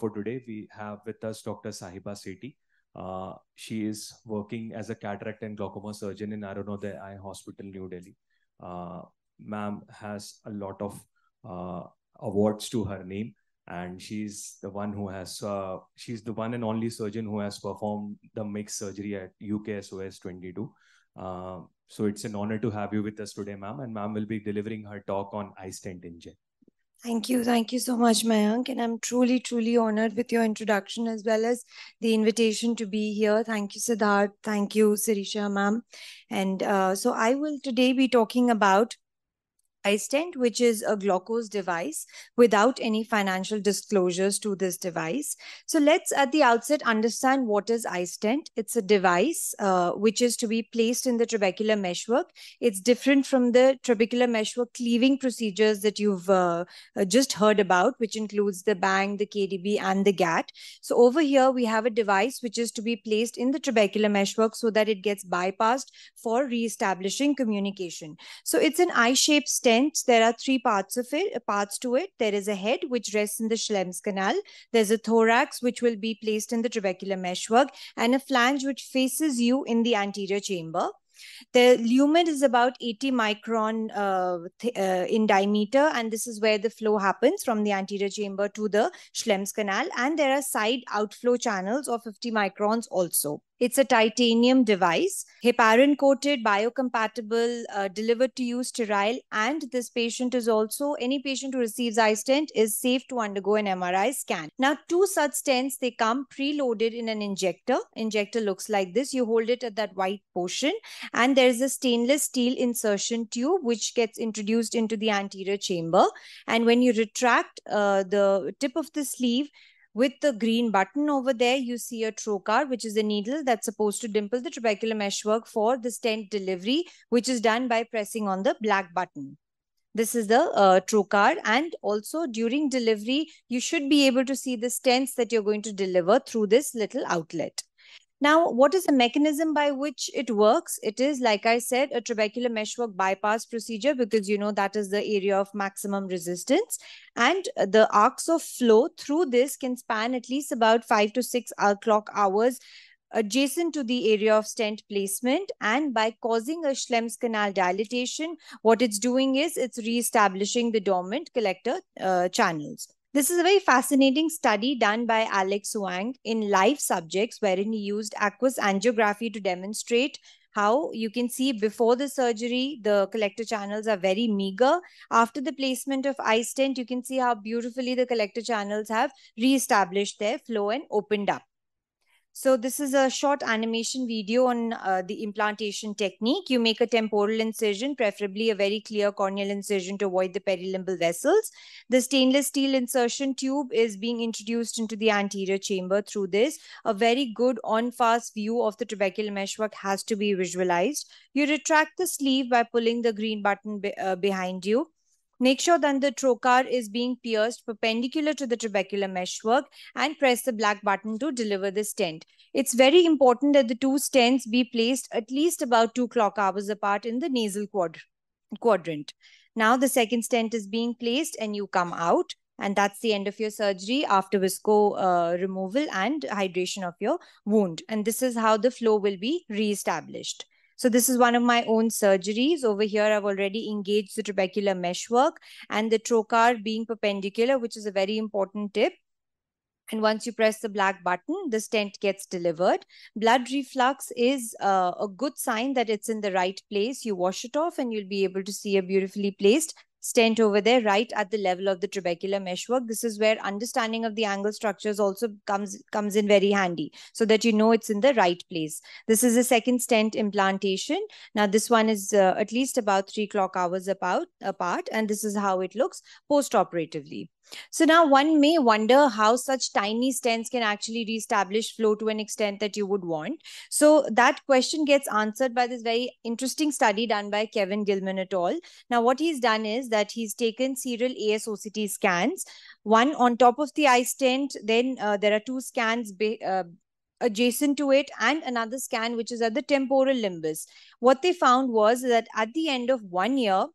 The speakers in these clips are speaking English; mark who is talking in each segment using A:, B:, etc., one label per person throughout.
A: for today. We have with us Dr. Sahebaan Sethi. Uh, she is working as a cataract and glaucoma surgeon in Arunoday Eye Hospital, New Delhi. Uh, ma'am has a lot of uh, awards to her name and she's the one who has uh, she's the one and only surgeon who has performed the MIGS surgery at UKSOS 22 uh, so it's an honor to have you with us today ma'am and ma'am will be delivering her talk on iStent inject
B: Thank you. Thank you so much, Mayank. And I'm truly, truly honored with your introduction as well as the invitation to be here. Thank you, Siddharth. Thank you, Sirisha, ma'am. And uh, so I will today be talking about iStent, which is a Glaukos device without any financial disclosures to this device. So let's at the outset understand what is iStent. It's a device uh, which is to be placed in the trabecular meshwork. It's different from the trabecular meshwork cleaving procedures that you've uh, uh just heard about, which includes the bang, the KDB, and the GAT. So over here, we have a device which is to be placed in the trabecular meshwork so that it gets bypassed for re-establishing communication. So it's an eye-shaped stent there are three parts of it, parts to it. There is a head which rests in the Schlemm's canal. There's a thorax which will be placed in the trabecular meshwork and a flange which faces you in the anterior chamber. The lumen is about 80 micron uh, uh, in diameter, and this is where the flow happens from the anterior chamber to the Schlemm's canal. And there are side outflow channels of 50 microns also. It's a titanium device, heparin coated, biocompatible, uh, delivered to you sterile. And this patient is also, any patient who receives iStent is safe to undergo an MRI scan. Now, two such stents, they come preloaded in an injector. Injector looks like this. You hold it at that white portion. And there's a stainless steel insertion tube which gets introduced into the anterior chamber. And when you retract uh, the tip of the sleeve, with the green button over there, you see a trocar, which is a needle that's supposed to dimple the trabecular meshwork for the stent delivery, which is done by pressing on the black button. This is the uh, trocar and also during delivery, you should be able to see the stents that you're going to deliver through this little outlet. Now, what is the mechanism by which it works? It is, like I said, a trabecular meshwork bypass procedure because you know that is the area of maximum resistance. And the arcs of flow through this can span at least about five to six clock hours adjacent to the area of stent placement and by causing a Schlemm's canal dilatation, what it's doing is it's re-establishing the dormant collector uh, channels. This is a very fascinating study done by Alex Huang in live subjects wherein he used aqueous angiography to demonstrate how you can see before the surgery, the collector channels are very meager. After the placement of iStent, you can see how beautifully the collector channels have re-established their flow and opened up. So this is a short animation video on uh, the implantation technique. You make a temporal incision, preferably a very clear corneal incision to avoid the perilimbal vessels. The stainless steel insertion tube is being introduced into the anterior chamber through this. A very good en face view of the trabecular meshwork has to be visualized. You retract the sleeve by pulling the green button be uh, behind you. Make sure that the trocar is being pierced perpendicular to the trabecular meshwork and press the black button to deliver the stent. It's very important that the two stents be placed at least about two clock hours apart in the nasal quad quadrant. Now the second stent is being placed and you come out and that's the end of your surgery after visco uh, removal and hydration of your wound. And this is how the flow will be re-established. So this is one of my own surgeries. Over here, I've already engaged the trabecular meshwork and the trocar being perpendicular, which is a very important tip. And once you press the black button, the stent gets delivered. Blood reflux is uh, a good sign that it's in the right place. You wash it off and you'll be able to see a beautifully placed stent over there right at the level of the trabecular meshwork. This is where understanding of the angle structures also comes, comes in very handy so that you know it's in the right place. This is a second stent implantation. Now this one is uh, at least about three clock hours apart, apart and this is how it looks post-operatively. So now one may wonder how such tiny stents can actually reestablish flow to an extent that you would want. So that question gets answered by this very interesting study done by Kevin Gillmann et al. Now what he's done is that he's taken serial ASOCT scans, one on top of the iStent, then uh, there are two scans uh, adjacent to it and another scan which is at the temporal limbus. What they found was that at the end of one year,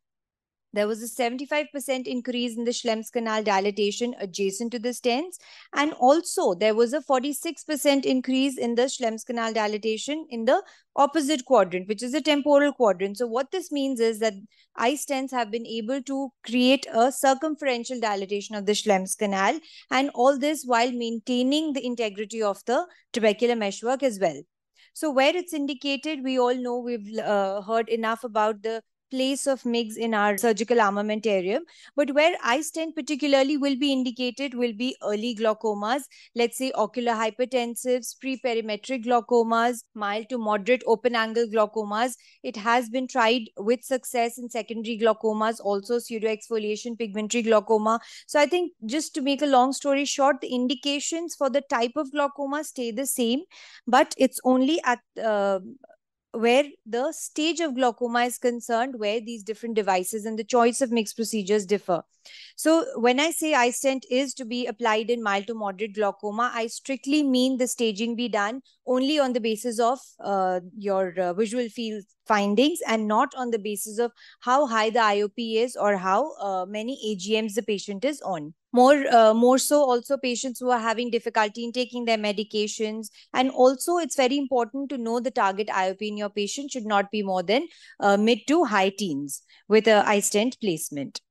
B: there was a 75% increase in the Schlemm's canal dilatation adjacent to the stents. And also there was a 46% increase in the Schlemm's canal dilatation in the opposite quadrant, which is the temporal quadrant. So what this means is that iStents have been able to create a circumferential dilatation of the Schlemm's canal. And all this while maintaining the integrity of the trabecular meshwork as well. So where it's indicated, we all know we've uh, heard enough about the place of MIGS in our surgical armamentarium. But where iStent particularly will be indicated will be early glaucomas, let's say ocular hypertensives, pre-perimetric glaucomas, mild to moderate open angle glaucomas. It has been tried with success in secondary glaucomas, also pseudoexfoliation pigmentary glaucoma. So I think just to make a long story short, the indications for the type of glaucoma stay the same, but it's only at uh, where the stage of glaucoma is concerned, where these different devices and the choice of MIGS procedures differ. So when I say iStent is to be applied in mild to moderate glaucoma, I strictly mean the staging be done only on the basis of uh, your uh, visual field findings and not on the basis of how high the IOP is or how uh, many AGMs the patient is on. More, uh, more so also patients who are having difficulty in taking their medications. And also it's very important to know the target IOP in your patient should not be more than uh, mid to high teens with a stent placement.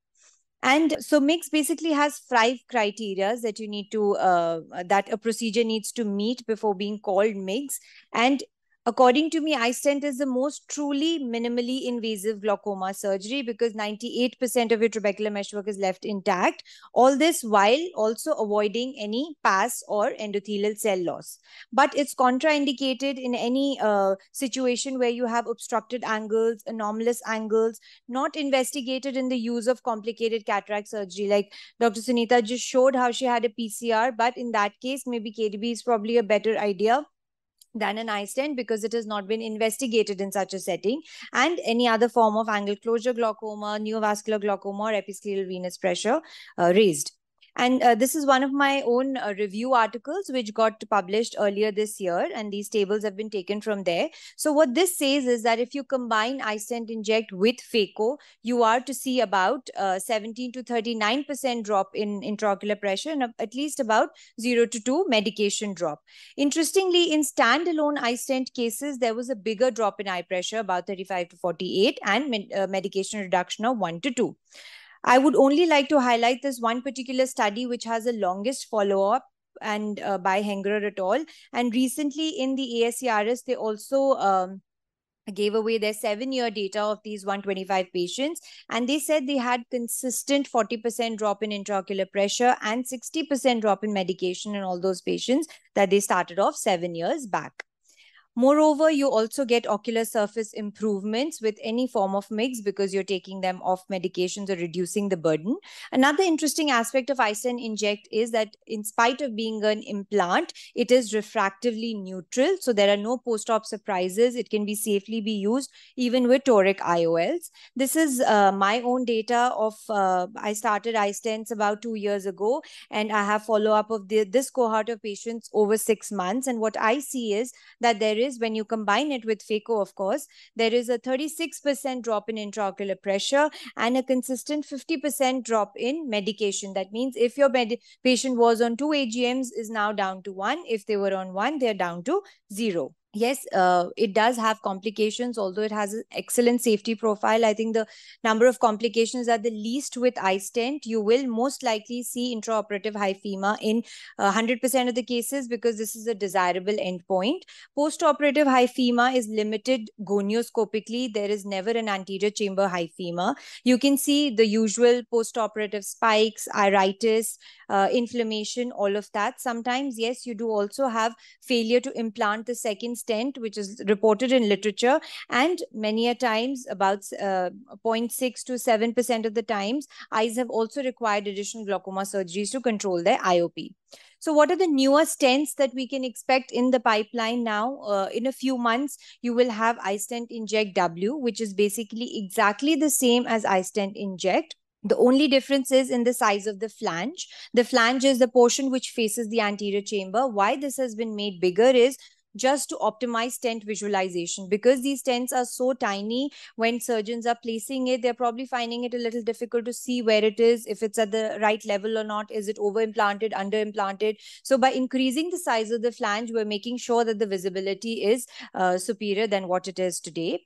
B: And so MIGS basically has five criteria that you need to, uh, that a procedure needs to meet before being called MIGS. And According to me, iStent is the most truly minimally invasive glaucoma surgery because 98% of your trabecular meshwork is left intact. All this while also avoiding any pass or endothelial cell loss. But it's contraindicated in any uh, situation where you have obstructed angles, anomalous angles, not investigated in the use of complicated cataract surgery. Like Dr. Sunita just showed how she had a PCR, but in that case, maybe KDB is probably a better idea than an iStent because it has not been investigated in such a setting and any other form of angle closure glaucoma, neovascular glaucoma or episcleral venous pressure uh, raised. And uh, this is one of my own uh, review articles, which got published earlier this year. And these tables have been taken from there. So what this says is that if you combine iStent Inject with phaco, you are to see about uh, 17 to 39% drop in intraocular pressure and at least about 0 to 2 medication drop. Interestingly, in standalone iStent cases, there was a bigger drop in eye pressure, about 35 to 48, and med uh, medication reduction of 1 to 2. I would only like to highlight this one particular study, which has the longest follow up and uh, by Hengerer et al. And recently in the ASCRS, they also um, gave away their seven year data of these 125 patients. And they said they had consistent 40% drop in intraocular pressure and 60% drop in medication in all those patients that they started off seven years back. Moreover, you also get ocular surface improvements with any form of MIGS because you're taking them off medications or reducing the burden. Another interesting aspect of iStent Inject is that in spite of being an implant, it is refractively neutral. So there are no post-op surprises. It can be safely be used even with toric IOLs. This is uh, my own data of, uh, I started iStents about two years ago and I have follow-up of the, this cohort of patients over six months. And what I see is that there is when you combine it with phaco, of course, there is a 36% drop in intraocular pressure and a consistent 50% drop in medication. That means if your patient was on two AGMs is now down to one. If they were on one, they're down to zero yes uh, it does have complications although it has an excellent safety profile. I think the number of complications are the least with iStent you will most likely see intraoperative hyphema in uh, 100% of the cases because this is a desirable endpoint. Postoperative hyphema is limited gonioscopically there is never an anterior chamber hyphema. You can see the usual postoperative spikes iritis uh, inflammation all of that. Sometimes yes you do also have failure to implant the second which is reported in literature, and many a times, about uh, 0.6 to 7% of the times, eyes have also required additional glaucoma surgeries to control their IOP. So what are the newer stents that we can expect in the pipeline now? Uh, in a few months, you will have iStent Inject W, which is basically exactly the same as iStent Inject. The only difference is in the size of the flange. The flange is the portion which faces the anterior chamber. Why this has been made bigger is just to optimize stent visualization because these stents are so tiny. When surgeons are placing it they're probably finding it a little difficult to see where it is if it's at the right level or not. Is it over implanted under implanted so by increasing the size of the flange we're making sure that the visibility is uh, superior than what it is today.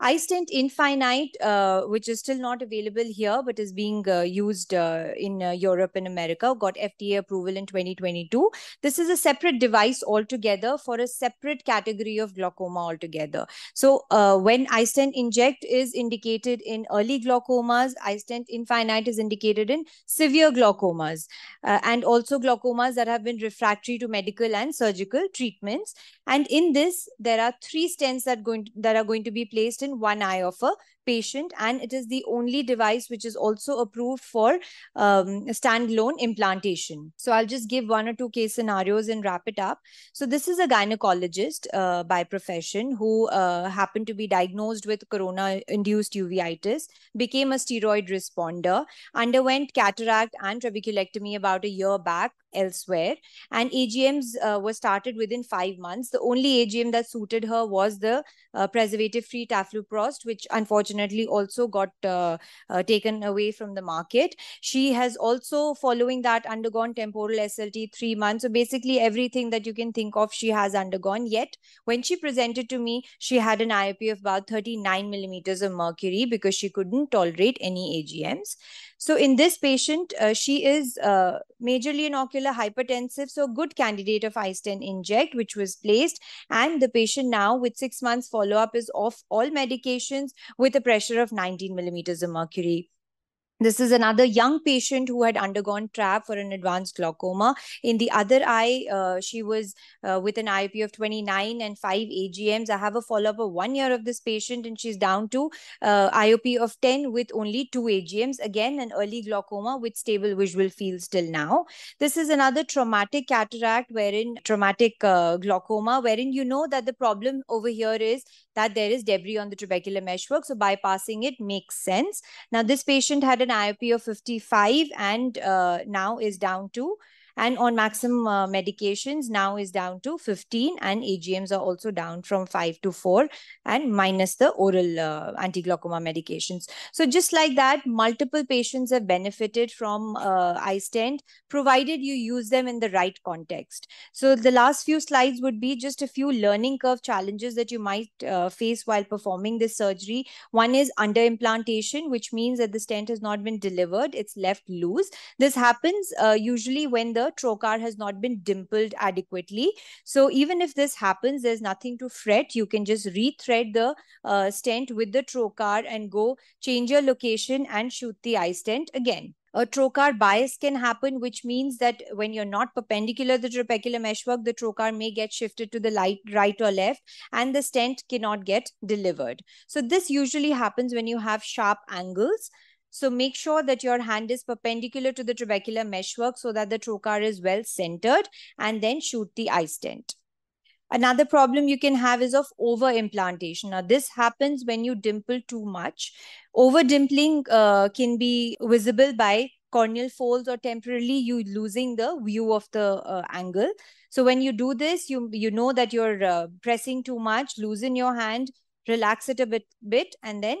B: I iStent Infinite, uh, which is still not available here, but is being uh, used uh, in uh, Europe and America, got FDA approval in 2022. This is a separate device altogether for a separate category of glaucoma altogether. So uh, when iStent Inject is indicated in early glaucomas, iStent Infinite is indicated in severe glaucomas uh, and also glaucomas that have been refractory to medical and surgical treatments. And in this, there are three stents that, going to, that are going to be placed in one eye of a patient and it is the only device which is also approved for um, standalone implantation. So I'll just give one or two case scenarios and wrap it up. So this is a gynecologist uh, by profession who uh, happened to be diagnosed with corona-induced uveitis, became a steroid responder, underwent cataract and trabeculectomy about a year back elsewhere and AGMs uh, were started within five months. The only AGM that suited her was the uh, preservative-free tafluprost, which unfortunately also got uh, uh, taken away from the market. She has also, following that, undergone temporal SLT three months. So basically, everything that you can think of, she has undergone. Yet, when she presented to me, she had an IOP of about 39 millimeters of mercury because she couldn't tolerate any AGMs. So in this patient, uh, she is uh, majorly an ocular hypertensive, so good candidate of iStent inject, which was placed. And the patient now with six months follow-up is off all medications with a pressure of 19 millimeters of mercury. This is another young patient who had undergone TRAB for an advanced glaucoma. In the other eye, uh, she was uh, with an IOP of 29 and 5 AGMs. I have a follow-up of one year of this patient and she's down to uh, IOP of 10 with only 2 AGMs. Again, an early glaucoma with stable visual fields till now. This is another traumatic cataract wherein traumatic uh, glaucoma, wherein you know that the problem over here is that there is debris on the trabecular meshwork. So bypassing it makes sense. Now, this patient had an IOP of 55 and uh, now is down to and on maximum uh, medications now is down to 15 and AGMs are also down from 5 to 4 and minus the oral uh, anti-glaucoma medications. So just like that, multiple patients have benefited from uh, iStent provided you use them in the right context. So the last few slides would be just a few learning curve challenges that you might uh, face while performing this surgery. One is under implantation, which means that the stent has not been delivered. It's left loose. This happens uh, usually when the the trocar has not been dimpled adequately. So even if this happens, there's nothing to fret. You can just rethread the uh, stent with the trocar and go change your location and shoot the iStent again a trocar bias can happen, which means that when you're not perpendicular to the trabecular meshwork, the trocar may get shifted to the light, right or left, and the stent cannot get delivered. So this usually happens when you have sharp angles. So make sure that your hand is perpendicular to the trabecular meshwork so that the trocar is well centered and then shoot the iStent. Another problem you can have is of over implantation. Now, this happens when you dimple too much. Over dimpling uh, can be visible by corneal folds or temporarily you losing the view of the uh, angle. So when you do this, you you know that you're uh, pressing too much, loosen your hand, relax it a bit, bit and then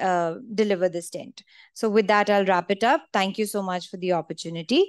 B: uh, deliver the stent. So with that, I'll wrap it up. Thank you so much for the opportunity.